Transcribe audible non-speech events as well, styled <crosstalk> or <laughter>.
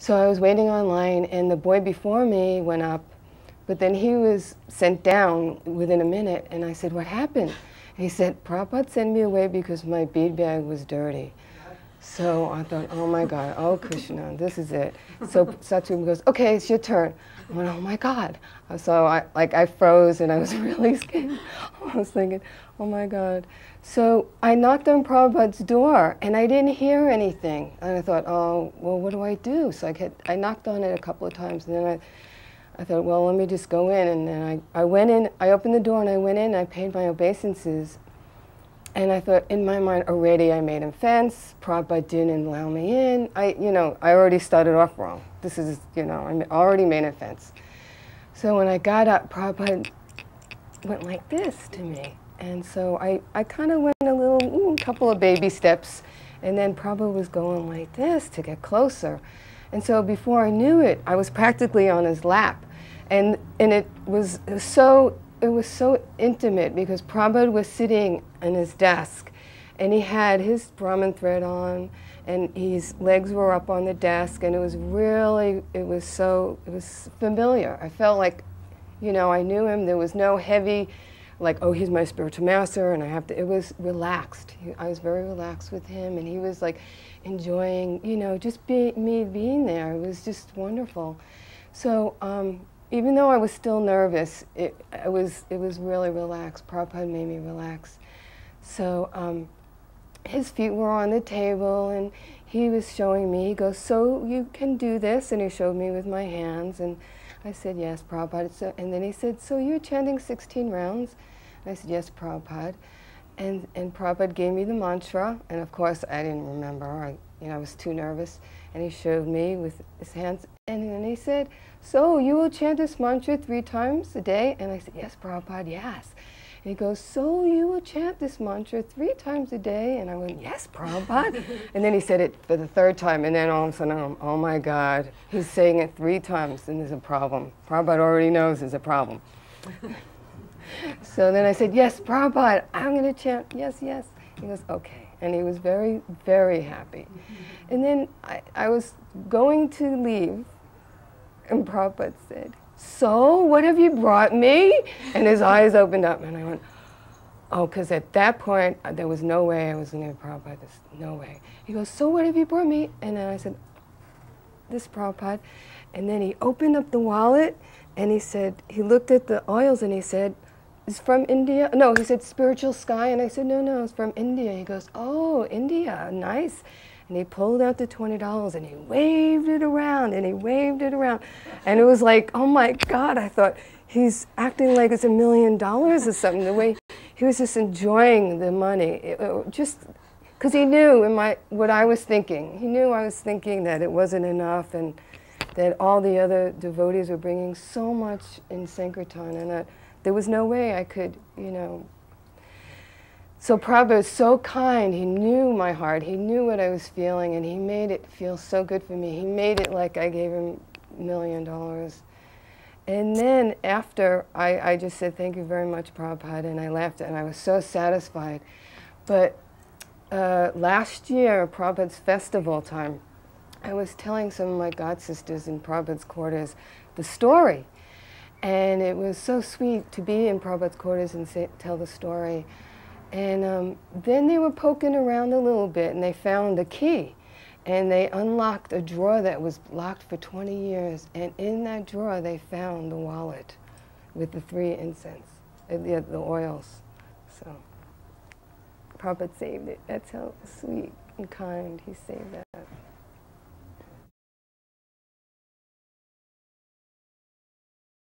So I was waiting online, and the boy before me went up, but then he was sent down within a minute, and I said, What happened? And he said, Prabhupada sent me away because my bead bag was dirty. So I thought, oh my God, oh Krishna, this is it. So Satsuma goes, okay, it's your turn. I went, oh my God. So I, like, I froze and I was <laughs> really scared. I was thinking, oh my God. So I knocked on Prabhupada's door and I didn't hear anything. And I thought, oh, well, what do I do? So I, kept, I knocked on it a couple of times and then I, I thought, well, let me just go in. And then I, I went in, I opened the door and I went in and I paid my obeisances. And I thought, in my mind, already I made him fence. Prabhupada didn't allow me in. I, you know, I already started off wrong. This is, you know, I already made a fence. So when I got up, Prabhupada went like this to me. And so I, I kind of went a little, ooh, couple of baby steps. And then Prabhupada was going like this to get closer. And so before I knew it, I was practically on his lap. And, and it, was, it was so it was so intimate because Prabhupada was sitting in his desk and he had his Brahman thread on and his legs were up on the desk and it was really, it was so, it was familiar. I felt like, you know, I knew him. There was no heavy, like, oh, he's my spiritual master and I have to, it was relaxed. I was very relaxed with him and he was like enjoying, you know, just be, me being there. It was just wonderful. So um, even though I was still nervous, it, was, it was really relaxed. Prabhupada made me relax. So um, his feet were on the table and he was showing me, he goes, so you can do this? And he showed me with my hands and I said, yes, Prabhupada. So, and then he said, so you're chanting 16 rounds? And I said, yes, Prabhupada. And, and Prabhupada gave me the mantra, and of course I didn't remember, I, you know, I was too nervous. And he showed me with his hands, and then he said, so you will chant this mantra three times a day? And I said, yes, Prabhupada, yes. And he goes, so you will chant this mantra three times a day? And I went, yes, Prabhupada. <laughs> and then he said it for the third time, and then all of a sudden, I'm, oh my God, he's saying it three times, and there's a problem. Prabhupada already knows there's a problem. <laughs> so then I said, yes, Prabhupada, I'm going to chant, yes, yes. He goes, okay. And he was very, very happy. Mm-hmm. And then I, I was going to leave, and Prabhupada said, so what have you brought me? And his eyes opened up, and I went, oh, because at that point, uh, there was no way I was going to Prabhupada, this, no way. He goes, so what have you brought me? And then I said, this Prabhupada. And then he opened up the wallet, and he said, he looked at the oils, and he said, it's from India? No, he said, spiritual sky. And I said, no, no, it's from India. He goes, oh, India, nice. And he pulled out the $20 and he waved it around and he waved it around. And it was like, oh my God, I thought, he's acting like it's a million dollars or something. The way he was just enjoying the money, it, it just because he knew in my what I was thinking. He knew I was thinking that it wasn't enough and that all the other devotees were bringing so much in Sankirtan and that there was no way I could, you know, so Prabhupada was so kind. He knew my heart. He knew what I was feeling, and he made it feel so good for me. He made it like I gave him a million dollars. And then after, I, I just said, thank you very much, Prabhupada, and I left, and I was so satisfied. But uh, last year, Prabhupada's festival time, I was telling some of my god sisters in Prabhupada's quarters the story. And it was so sweet to be in Prabhupada's quarters and say, tell the story. And um, then they were poking around a little bit and they found a key. And they unlocked a drawer that was locked for 20 years. And in that drawer, they found the wallet with the three incense, uh, the, the oils. So Prabhupada saved it. That's how sweet and kind he saved that.